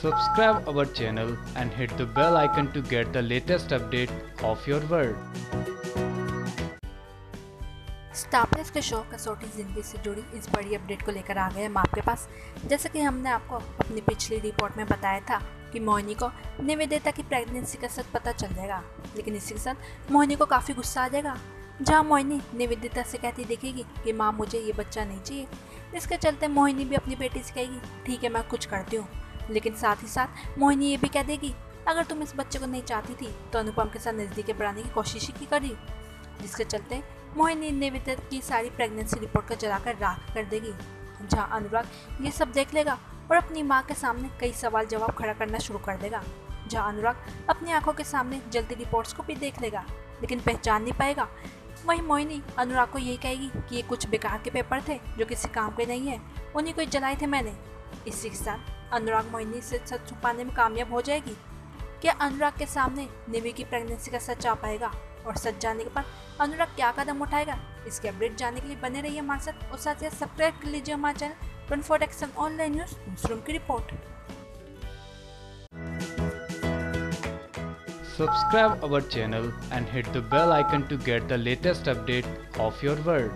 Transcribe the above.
Subscribe our channel and hit the bell icon to get the latest update of your world. Star के show Kasauti Zindagi से जुड़ी इस बड़ी update को लेकर आ गए हम आपके पास। जैसे कि हमने आपको अपनी पिछली रिपोर्ट में बताया था कि मोहिनी को निवेदिता की प्रेगनेंसी का सच पता चल जाएगा, लेकिन इसी के साथ मोहिनी को काफ़ी गुस्सा आ जाएगा, जहाँ मोहिनी निवेदिता से कहती देखेगी कि माँ, मुझे ये बच्चा नहीं चाहिए। इसके चलते मोहिनी भी अपनी बेटी से कहेगी, ठीक है, मैं कुछ करती हूँ। लेकिन साथ ही साथ मोहिनी ये भी कह देगी, अगर तुम इस बच्चे को नहीं चाहती थी तो अनुपम के साथ नज़दीक बढ़ाने की कोशिश ही करी। जिसके चलते मोहिनी निवेदिता की सारी प्रेगनेंसी रिपोर्ट को जलाकर राख कर देगी, जहाँ अनुराग ये सब देख लेगा और अपनी माँ के सामने कई सवाल जवाब खड़ा करना शुरू कर देगा, जहाँ अनुराग अपनी आँखों के सामने जल्दी रिपोर्ट्स को भी देख लेगा, लेकिन पहचान नहीं पाएगा। वहीं मोहिनी अनुराग को यही कहेगी कि ये कुछ बेकार के पेपर थे, जो किसी काम के नहीं है, उन्हीं को जलाए थे मैंने। इसी के साथ अनुराग मोहिनी से सच छुपाने में कामयाब हो जाएगी? क्या अनुराग के सामने निवी की प्रेगनेंसी का सच आ पाएगा? और सच जानने के बाद अनुराग क्या कदम उठाएगा? इसके अपडेट जानने के लिए बने रहिए हमारे साथ और साथ ही सब्सक्राइब कर लीजिए हमारे channel twenty four action online news news की report Subscribe our channel and hit the bell icon to get the latest update of your world.